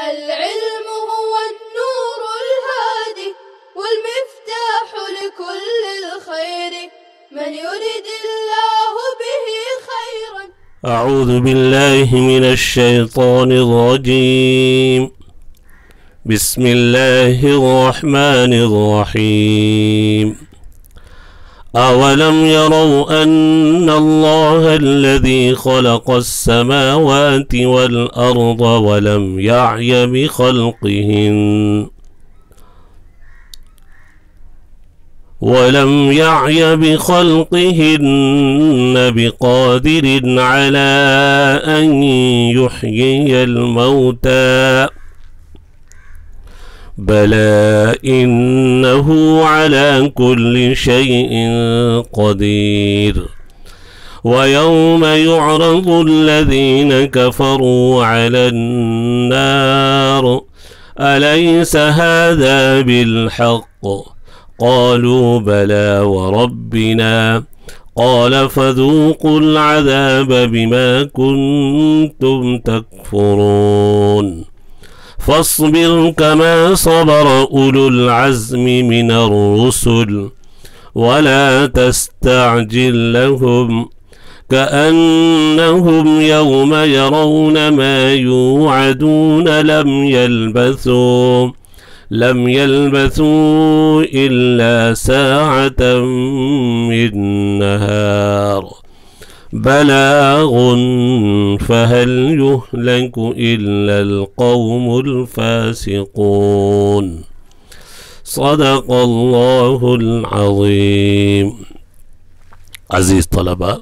العلم هو النور الهادي والمفتاح لكل الخير. من يرد الله به خيرا. أعوذ بالله من الشيطان الرجيم. بسم الله الرحمن الرحيم. أولم يروا أن الله الذي خلق السماوات والأرض ولم يعي بخلقهن ولم يعي بخلقهن بقادر على أن يحيي الموتى بلى إنه على كل شيء قدير. ويوم يعرض الذين كفروا على النار أليس هذا بالحق؟ قالوا بلى وربنا. قال فذوقوا العذاب بما كنتم تكفرون. فاصبر كما صبر أولو العزم من الرسل ولا تستعجل لهم كأنهم يوم يرون ما يوعدون لم يلبثوا لم يلبثوا إلا ساعة من نهار. بلاغ فهل يهلك إلا القوم الفاسقون؟ صدق الله العظيم. عزیز طلبہ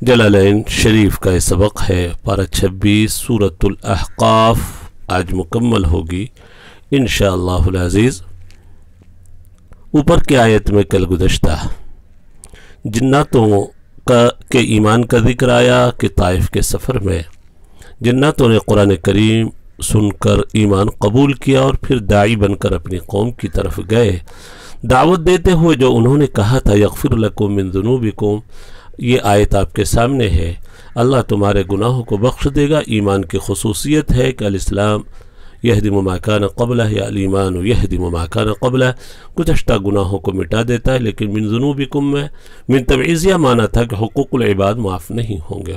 جلالین شریف کا سبق ہے پارہ چھبیس سورة الأحقاف. آج مکمل ہوگی انشاءاللہ العزیز. اوپر کی آیت میں کل گزشتہ جناتوں کا کے ایمان کا ذکر آیا کہ طائف کے سفر میں۔ جناتوں نے قرآن کریم سن کر ایمان قبول کیا اور پھر داعی بن کر اپنی قوم کی طرف گئے۔ دعوت دیتے ہوئے جو انہوں نے کہا تھا، یغفر لکم من ذنوبکم، یہ آیت آپ کے سامنے ہے۔ اللہ تمہارے گناہوں کو بخش دے گا۔ ایمان کی خصوصیت ہے کہ الاسلام یہدم ما کان قبلہ یا الایمان یہدم ما کان قبلہ گزشتہ گناہوں کو مٹا دیتا ہے، لیکن من ذنوبکم میں من تبعیزیہ مانا تھا کہ حقوق العباد معاف نہیں ہوں گے۔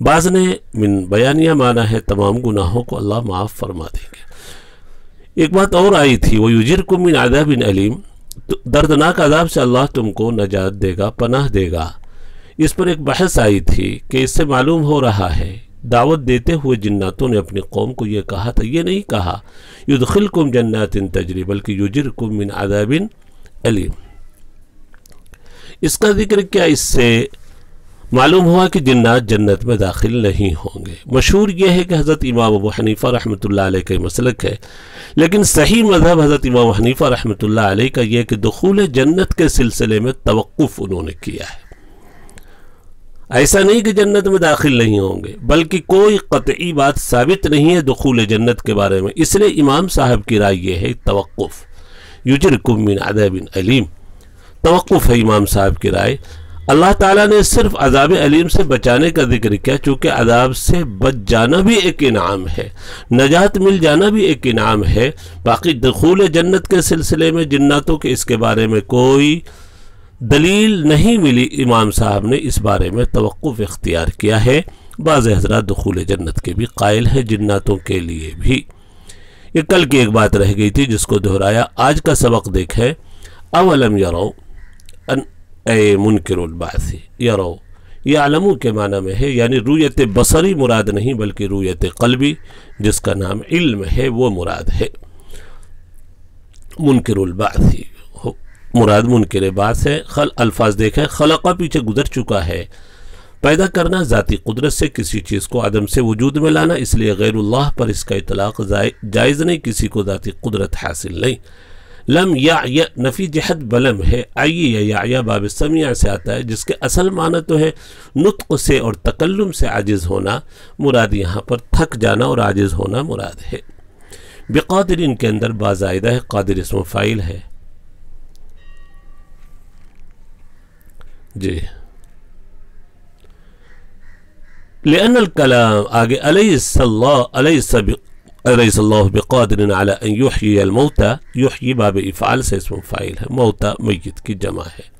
بعض نے من بیانیہ مانا ہے، تمام گناہوں کو اللہ معاف فرما دیں گے۔ ایک بات اور آئی تھی وہ یجرکم من عذاب علیم دردناک عذاب سے اللہ تم کو نجات دے گا، پناہ دے گا۔ اس پر ایک بحث آئی تھی کہ اس سے معلوم ہو رہا ہے دعوت دیتے ہوئے جناتوں نے اپنی قوم کو یہ کہا تھا، یہ نہیں کہا، یدخلکم جنات تجری، بلکہ یجرکم من عذاب علیم اس کا ذکر کیا اس سے؟ معلوم ہوا کہ جنات جنت میں داخل نہیں ہوں گے۔ مشہور یہ ہے کہ حضرت امام ابو حنیفہ رحمۃ اللہ علیہ کا مسلک ہے۔ لیکن صحیح مذہب حضرت امام حنیفہ رحمۃ اللہ علیہ کا یہ کہ دخول جنت کے سلسلے میں توقف انہوں نے کیا ہے۔ ایسا نہیں کہ جنت میں داخل نہیں ہوں گے، بلکہ کوئی قطعی بات ثابت نہیں ہے دخول جنت کے بارے میں۔ اس لیے امام صاحب کی رائے یہ ہے، توقف۔ یجرکم من عذاب علیم توقف ہے امام صاحب کی رائے۔ اللہ تعالیٰ نے صرف عذاب علیم سے بچانے کا ذکر کیا، چونکہ عذاب سے بچ جانا بھی ایک انعام ہے۔ نجات مل جانا بھی ایک انعام ہے۔ باقی دخول جنت کے سلسلے میں جناتوں کے اس کے بارے میں کوئی دلیل نہیں ملی امام صاحب نے اس بارے میں توقف اختیار کیا ہے۔ بعض حضرات دخول جنت کے بھی قائل ہے جناتوں کے لیے بھی۔ یہ کل کی ایک بات رہ گئی تھی جس کو دہرایا آج کا سبق دیکھیں اولم یرو ان اے منکر البعث، یرو یہ علمو کے معنی میں ہے یعنی رویت بصری مراد نہیں بلکہ رویت قلبی، جس کا نام علم ہے، وہ مراد ہے۔ منکر البعث۔ مراد منکر بات ہے، خل، الفاظ دیکھیں، خلقہ پیچھے گزر چکا ہے۔ پیدا کرنا ذاتی قدرت سے کسی چیز کو عدم سے وجود میں لانا، اس لیے غیر اللہ پر اس کا اطلاق جائز نہیں، کسی کو ذاتی قدرت حاصل نہیں۔ لم یا نفی جہد بلم ہے۔ آئیے یا یا باب سمیع سے آتا ہے، جس کے اصل معنی تو ہے نطق سے اور تکلم سے عاجز ہونا۔ مراد یہاں پر تھک جانا اور عاجز ہونا مراد ہے۔ بقادر ان کے اندر باضائدہ ہے، قادر اسم فائل ہے۔ جی۔ لأن الكلام أليس الله أليس أليس الله بقادر على أن يحيي الموتى يحيي ما بإفعال سے اسم فائل ہے۔ موتى ميت کی جمع ہے۔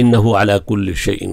إنه على كل شيء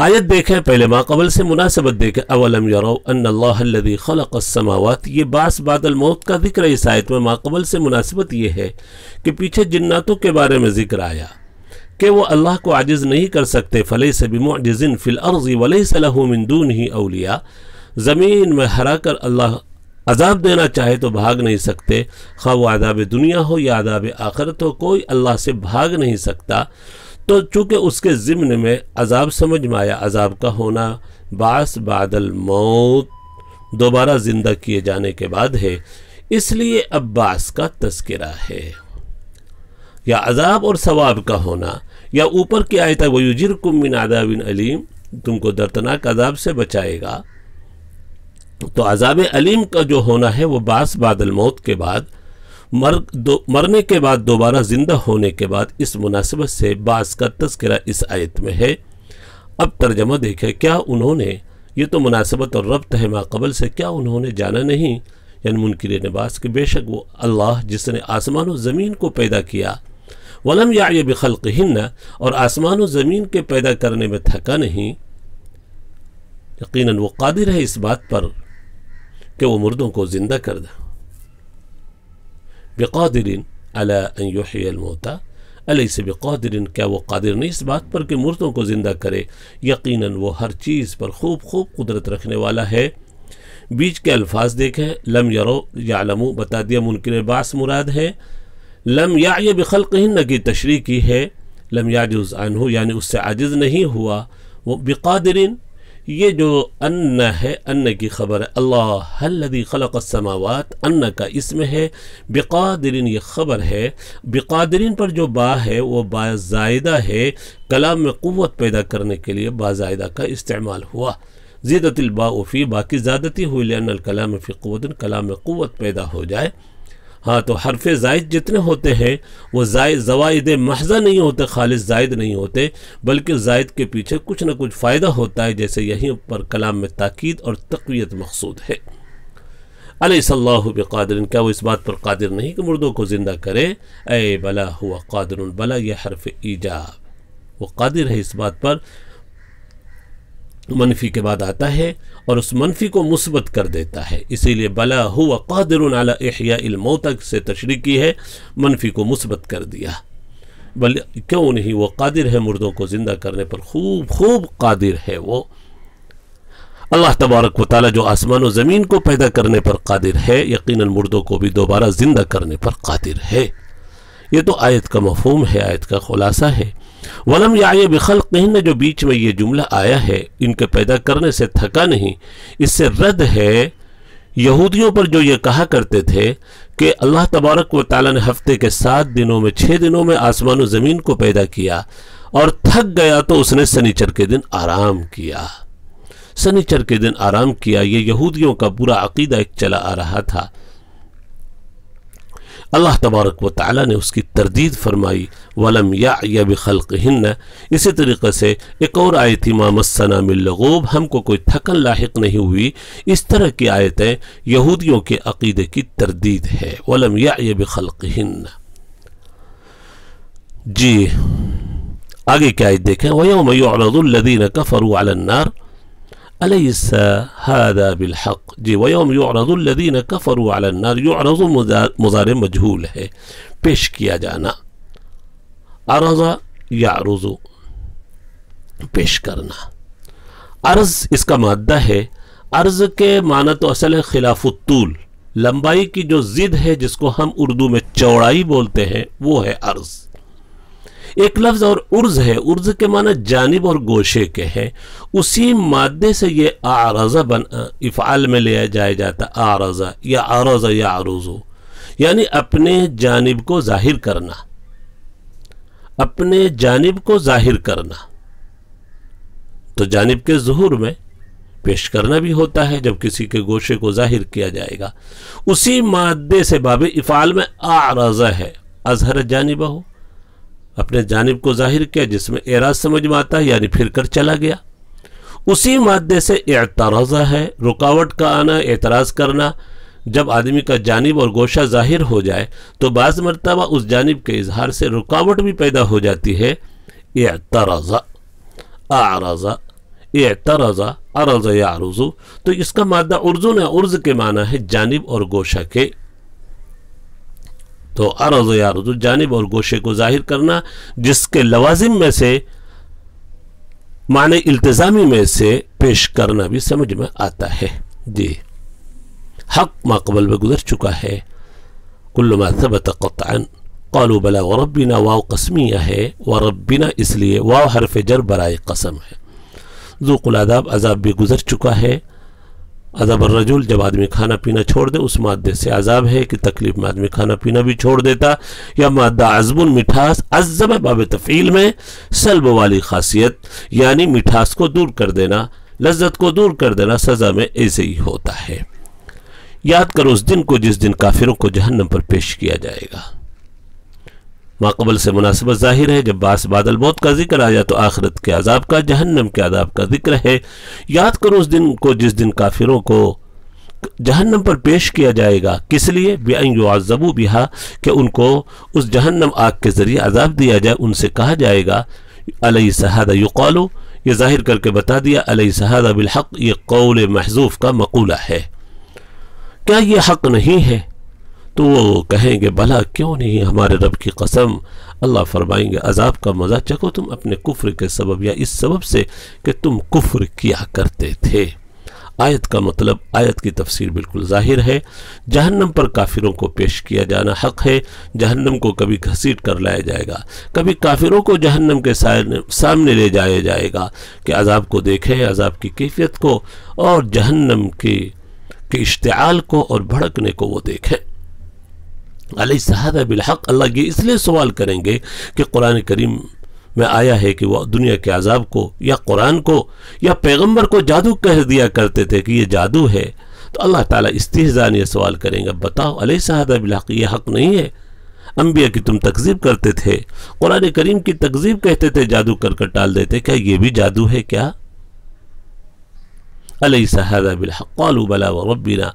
آیت دیکھیں، پہلے ما قبل سے مناسبت دیکھیں۔ اولم یرو ان اللہ الذي خلق السماوات، یہ باس بعد الموت کا ذکر ہے۔ اس آیت میں ما قبل سے مناسبت یہ ہے کہ پیچھے جناتوں کے بارے میں ذکر آیا کہ وہ اللہ کو عاجز نہیں کر سکتے۔ فلیس بمعجز فی الارض ولیس له من دونه اولیاء۔ زمین میں ہرا کر اللہ عذاب دینا چاہے تو بھاگ نہیں سکتے۔ خواہ وہ عذاب دنیا ہو یا عذاب آخرت ہو، کوئی اللہ سے بھاگ نہیں سکتا۔ تو چونکہ اس کے ضمن میں عذاب سمجھ میں آیا، عذاب کا ہونا باس بعد الموت، دوبارہ زندہ کیے جانے کے بعد ہے۔ اس لیے اب باس کا تذکرہ ہے۔ یا عذاب اور ثواب کا ہونا۔ یا اوپر کی آیت ہے، وَيُجِرْكُم مِّنْ عَذَابٍ علیم تم کو دردناک عذاب سے بچائے گا۔ تو عذاب علیم کا جو ہونا ہے، وہ باس بعد الموت کے بعد مر، دو، مرنے کے بعد دوبارہ زندہ ہونے کے بعد اس مناسبت سے بعض کا تذکرہ اس آیت میں ہے۔ اب ترجمہ دیکھیں، کیا انہوں نے، یہ تو مناسبت اور ربط ہے ما قبل سے، کیا انہوں نے جانا نہیں؟ یعنی منکر نباس کہ بے شک وہ اللہ جس نے آسمان و زمین کو پیدا کیا، ولم یا یہ بخلق اور آسمان و زمین کے پیدا کرنے میں تھکا نہیں۔ یقیناً وہ قادر ہے اس بات پر کہ وہ مردوں کو زندہ کر دے۔ بقادر على ان يحيي الموتى علیہ بقادر؟ کیا وہ قادر نہیں؟ اس بات پر کہ مردوں کو زندہ کرے۔ یقیناً وہ ہر چیز پر خوب خوب قدرت رکھنے والا ہے۔ بیچ کے الفاظ دیکھیں۔ لم یرو یعلمو، بتا دیا منکر باس مراد ہے۔ لم یا بخلقہن، کی تشریح کی ہے۔ لم یعجز عنہ یعنی اس سے عاجز نہیں ہوا۔ وہ بقادرین یہ جو ان ہے، ان کی خبر ہے، اللہ الذي خلق السماوات، ان کا اسم ہے، بقادرین یہ خبر ہے۔ بقادرین پر جو با ہے، وہ با زائدہ ہے۔ کلام میں قوت پیدا کرنے کے لیے با زائدہ کا استعمال ہوا۔ زیدت الباء فی، باقی زیادتی ہوئی، لأن الکلام فی قوت، کلام میں قوت پیدا ہو جائے۔ ہاں تو حرف زائد جتنے ہوتے ہیں، وہ زائد زوائد محضہ نہیں ہوتے، خالص زائد نہیں ہوتے، بلکہ زائد کے پیچھے کچھ نہ کچھ فائدہ ہوتا ہے، جیسے یہیں پر کلام میں تاکید اور تقویت مقصود ہے۔ علیہ صلی اللہ بقادر کیا وہ اس بات پر قادر نہیں کہ مردوں کو زندہ کرے؟ اے بلا، ہوا قادر، بلا، یہ حرف ایجاب۔ وہ قادر ہے اس بات پر، منفی کے بعد آتا ہے اور اس منفی کو مثبت کر دیتا ہے۔ اسی لیے بلا ہوا قادر علی احیاء الموت سے تشریح کی ہے، منفی کو مثبت کر دیا۔ بل کیوں نہیں؟ وہ قادر ہے مردوں کو زندہ کرنے پر، خوب خوب قادر ہے وہ۔ اللہ تبارک و تعالی جو آسمان و زمین کو پیدا کرنے پر قادر ہے، یقیناً مردوں کو بھی دوبارہ زندہ کرنے پر قادر ہے۔ یہ تو آیت کا مفہوم ہے، آیت کا خلاصہ ہے۔ ولم یا بخلق جو بیچ میں یہ جملہ آیا ہے، ان کے پیدا کرنے سے تھکا نہیں۔ اس سے رد ہے، یہودیوں پر جو یہ کہا کرتے تھے کہ اللہ تبارک و تعالی نے ہفتے کے سات دنوں میں، چھ دنوں میں آسمان و زمین کو پیدا کیا اور تھک گیا تو اس نے سنیچر کے دن آرام کیا۔ سنیچر کے دن آرام کیا، یہ یہودیوں کا برا عقیدہ ایک چلا آ رہا تھا۔ اللہ تبارک و تعالی نے اس کی تردید فرمائی، ولم یا بخلق اسی طریقے سے ایک اور آیت تھی مسنا من لغوب، ہم کو کوئی تھکن لاحق نہیں ہوئی۔ اس طرح کی آیتیں یہودیوں کے عقیدے کی تردید ہے۔ ولم یا بخلق جی آگے کیا آیت دیکھیں۔ وَيَوْمَ يُعْرَضُ الَّذِينَ كَفَرُوا عَلَى النَّارِ۔ أليس هذا بالحق؟ جی ويوم يعرض الذين كفروا على النار، يعرض مضارع مجهول ہے، پیش کیا جانا۔ عرض يعرض، پیش کرنا۔ عرض اس کا مادہ ہے، عرض کے معنی تو اصل ہے خلاف الطول۔ لمبائی کی جو زد ہے، جس کو ہم اردو میں چوڑائی بولتے ہیں، وہ ہے عرض۔ ایک لفظ اور عرض ہے، عرض کے معنی جانب اور گوشے کے ہیں۔ اسی مادے سے یہ آرزہ بن، افعال میں لیا جائے جاتا آرزہ یا آرزہ یا عروضو یعنی اپنے جانب کو ظاہر کرنا۔ اپنے جانب کو ظاہر کرنا۔ تو جانب کے ظہور میں پیش کرنا بھی ہوتا ہے، جب کسی کے گوشے کو ظاہر کیا جائے گا۔ اسی مادے سے باب افعال میں آرزہ ہے۔ اظہر جانبہ۔ ہو اپنے جانب کو ظاہر کیا، جس میں اعراض سمجھ میں آتا ہے یعنی پھر کر چلا گیا۔ اسی مادے سے اعتراضہ ہے، رکاوٹ کا آنا، اعتراض کرنا۔ جب آدمی کا جانب اور گوشہ ظاہر ہو جائے، تو بعض مرتبہ اس جانب کے اظہار سے رکاوٹ بھی پیدا ہو جاتی ہے۔ اعتراضہ اعراضہ اعتراضہ عرض یا عرضو تو اس کا مادہ ارزو نے ارز کے معنی ہے جانب اور گوشہ کے۔ تو عرض یا عرضو جانب اور گوشے کو ظاہر کرنا، جس کے لوازم میں سے، معنی التزامی میں سے پیش کرنا بھی سمجھ میں آتا ہے۔ جی۔ حق ما قبل میں گزر چکا ہے۔ کل ما ثبت قطعا۔ قالوا بلا وربنا واو قسمیہ ہے۔ وربنا اس لیے واو حرف جر برائے قسم ہے۔ ذوق العذاب، عذاب بھی گزر چکا ہے۔ عذاب الرجل جب آدمی کھانا پینا چھوڑ دے، اس مادے سے عذاب ہے کہ تکلیف میں آدمی کھانا پینا بھی چھوڑ دیتا یا مادہ عزب المٹھاس عزب باب تفعیل میں سلب والی خاصیت یعنی مٹھاس کو دور کر دینا، لذت کو دور کر دینا سزا میں ایسے ہی ہوتا ہے۔ یاد کرو، اس دن کو جس دن کافروں کو جہنم پر پیش کیا جائے گا۔ ماقبل سے مناسبت ظاہر ہے، جب باس بادل موت کا ذکر آیا تو آخرت کے عذاب کا، جہنم کے عذاب کا ذکر ہے۔ یاد کرو اس دن کو جس دن کافروں کو جہنم پر پیش کیا جائے گا۔ کس لیے؟ بِأَن يُعَذَّبُوا بِهَا، کہ ان کو اس جہنم آگ کے ذریعے عذاب دیا جائے، ان سے کہا جائے گا علیہ سہادہ یقالو یہ ظاہر کر کے بتا دیا علیہ سہادہ بالحق؟ یہ قول محضوف کا مقولہ ہے۔ کیا یہ حق نہیں ہے؟ تو وہ کہیں گے، بھلا کیوں نہیں ہمارے رب کی قسم؟ اللہ فرمائیں گے، عذاب کا مزہ چکو تم اپنے کفر کے سبب، یا اس سبب سے کہ تم کفر کیا کرتے تھے۔ آیت کا مطلب آیت کی تفسیر بالکل ظاہر ہے۔ جہنم پر کافروں کو پیش کیا جانا حق ہے، جہنم کو کبھی گھسیٹ کر لایا جائے گا، کبھی کافروں کو جہنم کے سامنے لے جایا جائے گا کہ عذاب کو دیکھیں، عذاب کی کیفیت کو، اور جہنم کی کے اشتعال کو اور بھڑکنے کو وہ دیکھیں۔ علیہ صحادہ بالحق اللہ یہ اس لیے سوال کریں گے کہ قرآن کریم میں آیا ہے کہ وہ دنیا کے عذاب کو یا قرآن کو یا پیغمبر کو جادو کہہ دیا کرتے تھے کہ یہ جادو ہے، تو اللہ تعالیٰ استحزان یہ سوال کریں گا بتاؤ، علیہ صحادہ بالحق یہ حق نہیں ہے؟ انبیاء کی تم تکذیب کرتے تھے، قرآن کریم کی تکذیب کہتے تھے، جادو کر کر ٹال دیتے، کیا یہ بھی جادو ہے کیا؟ أليس هذا بالحق قالوا بلى وربنا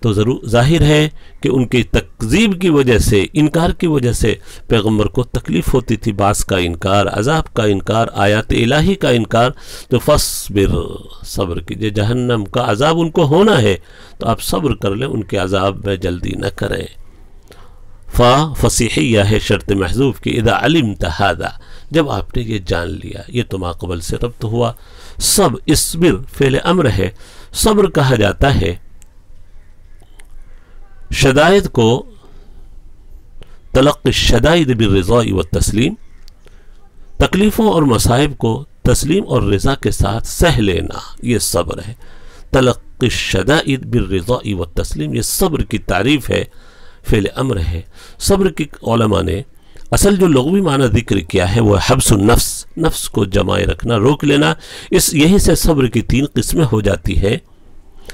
تو ضرور ظاہر ہے کہ ان کی تقزیب کی وجہ سے، انکار کی وجہ سے پیغمبر کو تکلیف ہوتی تھی باس کا انکار، عذاب کا انکار، آیات الہی کا انکار۔ تو فصبر صبر کیجیے، جہنم کا عذاب ان کو ہونا ہے۔ تو آپ صبر کر لیں، ان کے عذاب میں جلدی نہ کریں۔ فا فصیحیہ ہے شرط محضوف کی، اذا علم تہادہ جب آپ نے یہ جان لیا، یہ تو ماقبل سے ربط ہوا۔ سب اسبر فعل امر ہے۔ صبر کہا جاتا ہے۔ شدائد کو تلق شدائد بالرضا و تسلیم تکلیفوں اور مصائب کو تسلیم اور رضا کے ساتھ سہ لینا، یہ صبر ہے۔ تلق شدائد بالرضا و تسلیم یہ صبر کی تعریف ہے، فعل امر ہے۔ صبر کی علماء نے اصل جو لغوی معنی ذکر کیا ہے وہ حبس النفس، نفس کو جمائے رکھنا، روک لینا۔ اس یہی سے صبر کی تین قسمیں ہو جاتی ہے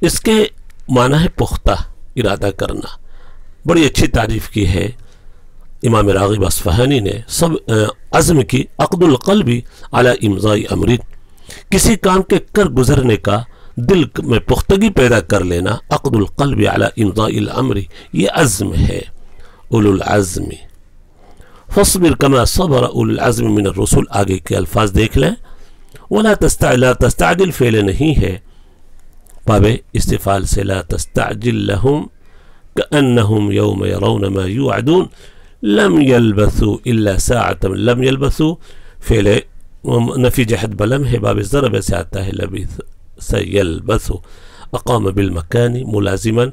اس کے معنی ہے پختہ، ارادہ کرنا۔ بڑی اچھی تعریف کی ہے۔ امام راغب اصفہانی نے سب عزم کی عقد القلبی علی امضائی امرین۔ کسی کام کے کر گزرنے کا دل میں پختگی پیدا کر لینا عقد القلب علی امضائی الامری یہ عزم ہے۔ اولو العزم۔ فصبر کما صبر، اولو العزم من الرسول۔ آگے کے الفاظ دیکھ لیں۔ ولا تستعلا تستعدل فعل نہیں ہے۔ طيب استفال لا تستعجل لهم كأنهم يوم يرون ما يوعدون. لم يلبثوا إلا ساعة من لم يلبثوا فعل نتيجة حد بلمه باب الزرب ساعته لبث سيلبثوا أقام بالمكان ملازما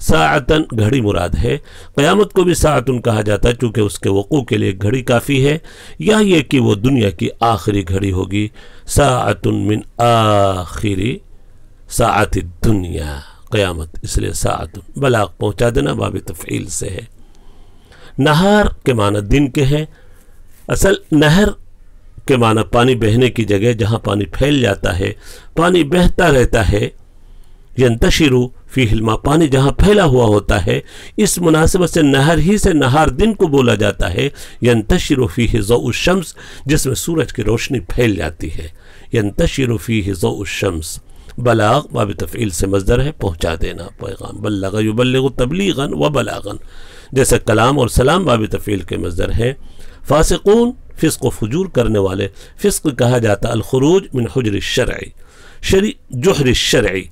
ساعتن گھڑی مراد ہے۔ قیامت کو بھی ساعتن کہا جاتا ہے، چونکہ اس کے وقوع کے لیے گھڑی کافی ہے۔ یا یہ کہ وہ دنیا کی آخری گھڑی ہوگی۔ ساعتن من آخری ساعت دنیا قیامت اس لیے ساعتن بلاغ پہنچا دینا باب تفعیل سے ہے۔ نہار کے معنی دن کے ہیں۔ اصل نہر کے معنی پانی بہنے کی جگہ جہاں پانی پھیل جاتا ہے۔ پانی بہتا رہتا ہے۔ ینتشرو فی حلما پانی جہاں پھیلا ہوا ہوتا ہے، اس مناسبت سے نہر ہی سے نہار دن کو بولا جاتا ہے۔ ینتشرو فی ضوء الشمس، جس میں سورج کی روشنی پھیل جاتی ہے۔ ینتشرو فی ضوء الشمس۔ بلاغ، باب تفعیل سے مصدر ہے، پہنچا دینا پیغام۔ بلغ، یبلغ تبلیغا و بلاغا۔ جیسے کلام اور سلام، باب تفعیل کے مصدر ہے فاسقون، فسق و فجور کرنے والے۔ فسق کہا جاتا، الخروج من حجر الشرعی شری جوہر الشرعی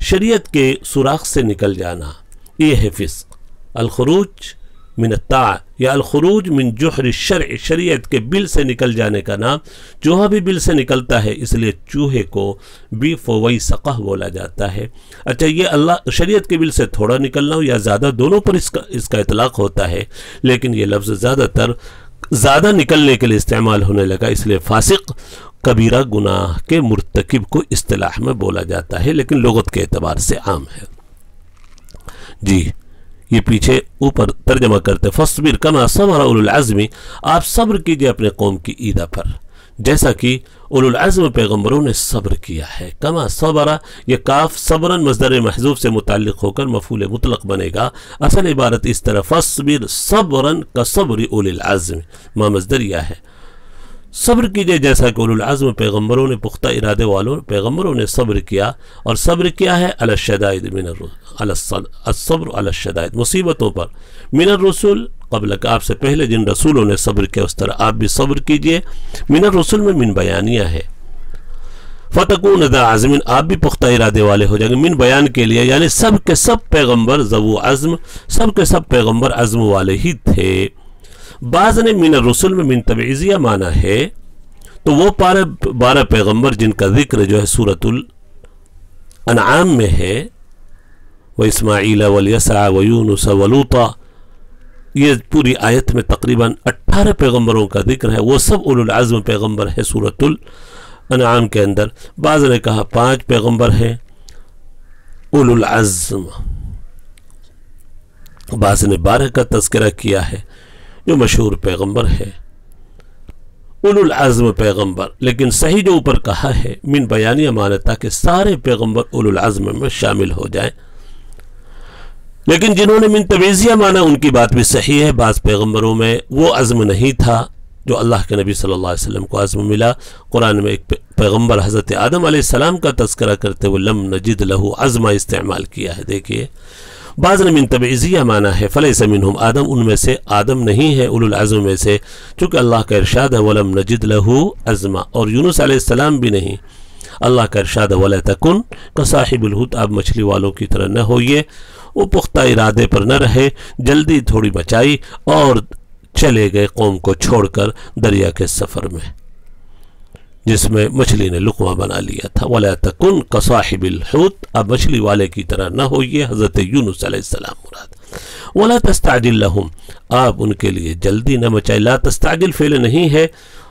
شریعت کے سوراخ سے نکل جانا۔ یہ ہے فسق۔ الخروج من الطاع یا الخروج من جوہر الشرع۔ شریعت کے بل سے نکل جانے کا نام چوہا بھی بل سے نکلتا ہے، اس لیے چوہے کو بی فوئی سقہ بولا جاتا ہے۔ اچھا یہ اللہ شریعت کے بل سے تھوڑا نکلنا ہو یا زیادہ دونوں پر اس کا اس کا اطلاق ہوتا ہے، لیکن یہ لفظ زیادہ تر زیادہ نکلنے کے لیے استعمال ہونے لگا، اس لیے فاسق کبیرہ گناہ کے مرتکب کو اصطلاح میں بولا جاتا ہے، لیکن لغت کے اعتبار سے عام ہے۔ جی یہ پیچھے اوپر ترجمہ کرتے فصبر کما صبر العزمی آپ صبر کیجیے اپنے قوم کی عیدہ پر۔ جیسا کہ اولو العزم پیغمبروں نے صبر کیا ہے۔ کما صبر، یہ کاف صبرن مصدر محذوف سے متعلق ہو کر مفعول مطلق بنے گا۔ اصل عبارت اس طرح فصبر صبرن کا صبر اول العزم ما مصدریہ ہے۔ صبر کیجیے، جیسا کہ اولو العزم پیغمبروں نے پختہ ارادے والوں، پیغمبروں نے صبر کیا، اور صبر کیا ہے؟ علی الشدائد من الصبر علی الشدائد، مصیبتوں پر۔ من الرسول، قبل کہ آپ سے پہلے جن رسولوں نے صبر کیا، اس طرح آپ بھی صبر کیجیے۔ من الرسول میں من بیانیہ ہے۔ فتقون ذا عزم، آپ بھی پختہ ارادے والے ہو جائیں گے۔ من بیان کے لیے یعنی سب کے سب پیغمبر ذو عزم، سب کے سب پیغمبر عزم والے ہی تھے۔ بعض نے من الرسل میں من تبعیزیہ مانا ہے، تو وہ پارہ، بارہ پیغمبر جن کا ذکر جو ہے سورت الانعام میں ہے، وہ اسماعیل ولیسع ویونس ولوطا یہ پوری آیت میں تقریباً اٹھارہ پیغمبروں کا ذکر ہے، وہ سب اولو العزم پیغمبر ہے سورت الانعام کے اندر۔ بعض نے کہا پانچ پیغمبر ہیں، اولو العزم۔ بعض نے بارہ کا تذکرہ کیا ہے۔ جو مشہور پیغمبر ہے، اولو العزم پیغمبر، لیکن صحیح جو اوپر کہا ہے، من بیانیہ مانے تاکہ سارے پیغمبر اولو العزم میں شامل ہو جائیں۔ لیکن جنہوں نے من تویزیہ مانا، ان کی بات بھی صحیح ہے۔ بعض پیغمبروں میں وہ عزم نہیں تھا جو اللہ کے نبی صلی اللہ علیہ وسلم کو عزم ملا۔ قرآن میں ایک پیغمبر حضرت آدم علیہ السلام کا تذکرہ کرتے ہوئے لم نجد لہو عزمہ استعمال کیا ہے۔ دیکھیے بعض نے من تبعیزیہ مانا ہے، فلیس منہم، آدم ان میں سے آدم نہیں ہے، اولو العزم میں سے، چونکہ اللہ کا ارشاد ہے، ولم نجد لہو عزمہ اور یونس علیہ السلام بھی نہیں۔ اللہ کا ارشاد ولا تکن کا صاحب الحوت، آپ مچھلی والوں کی طرح نہ ہوئیے۔ وہ پختہ ارادے پر نہ رہے، جلدی تھوڑی بچائی اور چلے گئے قوم کو چھوڑ کر دریا کے سفر میں۔ جس میں مچھلی نے لقمہ بنا لیا تھا۔ ولا تکن کا صاحب الحوت۔ اب مچھلی والے کی طرح نہ ہوئیے حضرت یونس علیہ السلام مراد۔ ولا تستعجل لهم۔ آپ ان کے لیے جلدی نہ مچائے لا تستعجل فعل نہیں ہے۔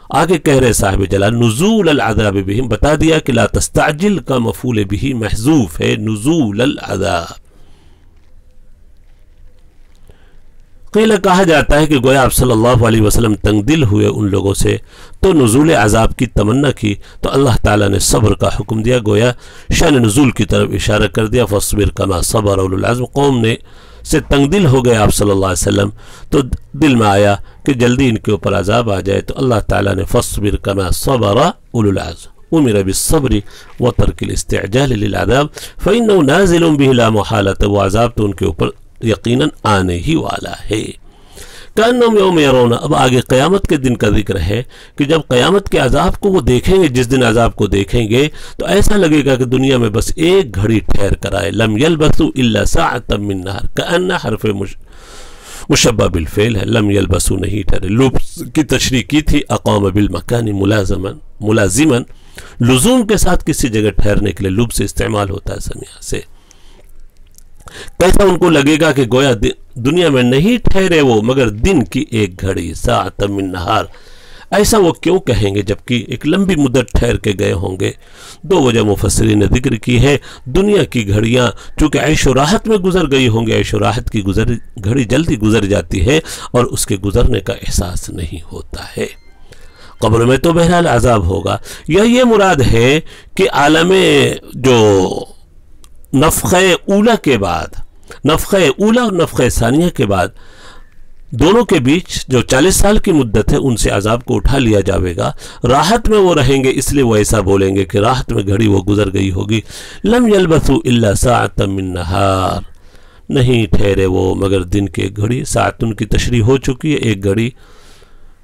آگے کہہ رہے صاحب جلال، نزول العذاب بہم۔ بتا دیا کہ لا تستعجل کا مفعول بھی محذوف ہے۔ نزول العذاب۔ قیلہ کہا جاتا ہے کہ گویا آپ صلی اللہ علیہ وسلم تنگ دل ہوئے أن لوگوں سے تو نزول عذاب کی تمنا کی تو اللہ تعالیٰ نے صبر کا حکم دیا گویا شان نزول کی طرف اشارہ کر دیا فصبر کما صبر اول العظم قوم نے سے تنگ دل ہو گئے آپ صلی اللہ علیہ وسلم. تو دل میں آیا کہ جلدی إن کے اوپر عذاب آ جائے تو اللہ تعالیٰ نے فصبر کما صبر اول العظم أمر بالصبر وترك الاستعجال للعذاب. فإنه نازل به لا محالة. وعذاب تو إن کے اوپر یقیناً آنے ہی والا ہے۔ کانم یوم یرونا اب آگے قیامت کے دن کا ذکر ہے کہ جب قیامت کے عذاب کو وہ دیکھیں گے، جس دن عذاب کو دیکھیں گے، تو ایسا لگے گا کہ دنیا میں بس ایک گھڑی ٹھہر کر آئے۔ لم یلبسو الا ساعتا من نہر کأن حرف مش، مشبہ بالفعل ہے۔ لم یلبسو نہیں ٹھہرے۔ لبس کی تشریح کی تھی، اقام بالمکان ملازمن ملازمن لزوم کے ساتھ کسی جگہ ٹھہرنے کے لیے لب سے استعمال ہوتا ہے سمیہ سے۔ کیسا ان کو لگے گا کہ گویا دنیا میں نہیں ٹھہرے وہ، مگر دن کی ایک گھڑی، ساعت، من نہار۔ ایسا وہ کیوں کہیں گے جبکہ ایک لمبی مدت ٹھہر کے گئے ہوں گے؟ دو وجہ مفسرین نے ذکر کی ہے دنیا کی گھڑیاں، چونکہ عیش و راحت میں گزر گئی ہوں گے عیش و راحت کی گزر گھڑی جلدی گزر جاتی ہے اور اس کے گزرنے کا احساس نہیں ہوتا ہے۔ قبر میں تو بہرحال عذاب ہوگا۔ یا یہ مراد ہے کہ عالم جو نفخ اولا کے بعد، نفخ اولا اور نفخ ثانیہ کے بعد، دونوں کے بیچ جو چالیس سال کی مدت ہے، ان سے عذاب کو اٹھا لیا جاوے گا۔ راحت میں وہ رہیں گے، اس لیے وہ ایسا بولیں گے کہ راحت میں گھڑی وہ گزر گئی ہوگی۔ لم یلبثو الا ساعتا من نہار۔ نہیں ٹھہرے وہ مگر دن کے گھڑی، ساعت ان کی تشریح ہو چکی ہے، ایک گھڑی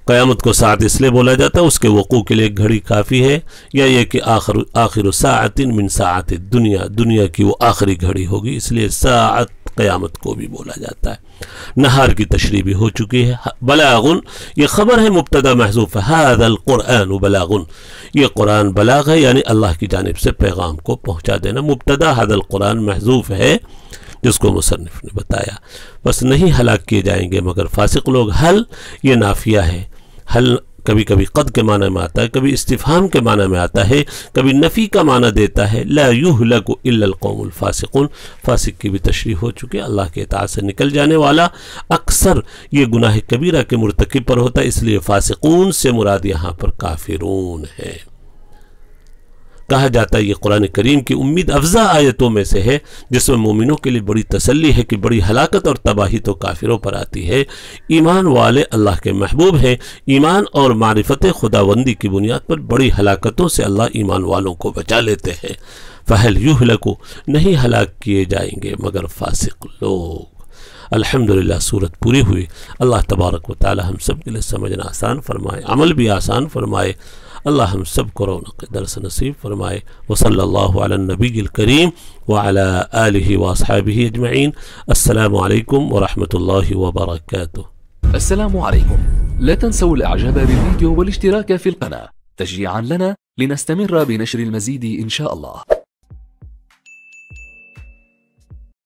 قیامت کو ساعت اس لیے بولا جاتا ہے اس کے وقوع کے لیے گھڑی کافی ہے، یا یہ کہ آخر آخر ساعت من ساعت دنیا دنیا کی وہ آخری گھڑی ہوگی، اس لیے ساعت قیامت کو بھی بولا جاتا ہے۔ نہار کی تشریح بھی ہو چکی ہے۔ بلاغن، یہ خبر ہے، مبتدا محضوف هذا القرآن بلاغن۔ یہ قرآن بلاغ ہے یعنی اللہ کی جانب سے پیغام کو پہنچا دینا۔ مبتدا هذا القرآن محضوف ہے، جس کو مصنف نے بتایا۔ بس نہیں ہلاک کیے جائیں گے، مگر فاسق لوگ۔ حل، یہ نافیہ ہے۔ حل کبھی کبھی قد کے معنی میں آتا ہے، کبھی استفہام کے معنی میں آتا ہے، کبھی نفی کا معنی دیتا ہے۔ لا یہلک الا القوم الفاسقون۔ فاسق کی بھی تشریح ہو چکی، اللہ کے اطاعت سے نکل جانے والا۔ اکثر یہ گناہ کبیرہ کے مرتکب پر ہوتا ہے، اس لیے فاسقون سے مراد یہاں پر کافرون ہے۔ کہا جاتا ہے یہ قرآن کریم کی امید افزا آیتوں میں سے ہے، جس میں مومنوں کے لیے بڑی تسلی ہے کہ بڑی ہلاکت اور تباہی تو کافروں پر آتی ہے۔ ایمان والے اللہ کے محبوب ہیں۔ ایمان اور معرفت خداوندی کی بنیاد پر بڑی ہلاکتوں سے اللہ ایمان والوں کو بچا لیتے ہیں۔ فہل یو نہیں ہلاک کیے جائیں گے مگر فاسق لوگ۔ الحمدللہ صورت پوری ہوئی۔ اللہ تبارک و تعالی ہم سب کے لیے سمجھنا آسان فرمائے، عمل بھی آسان فرمائے۔ اللهم سبكر درس نصيب فرماي وصلى الله على النبي الكريم وعلى آله وأصحابه أجمعين. السلام عليكم ورحمة الله وبركاته. السلام عليكم. لا تنسوا الإعجاب بالفيديو والاشتراك في القناة تشجيعا لنا لنستمر بنشر المزيد إن شاء الله.